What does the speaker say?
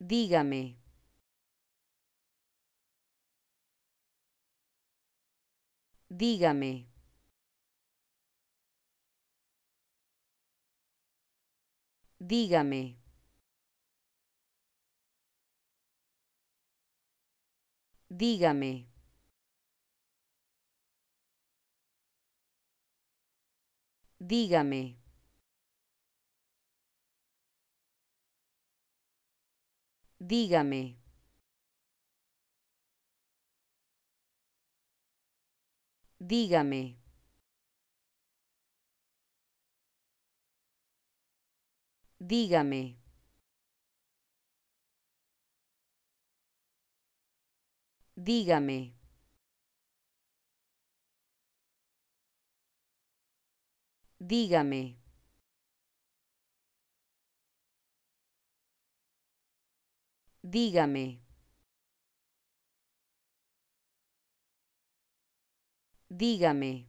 Dígame. Dígame. Dígame. Dígame. Dígame. Dígame. Dígame. Dígame. Dígame. Dígame. Dígame. Dígame.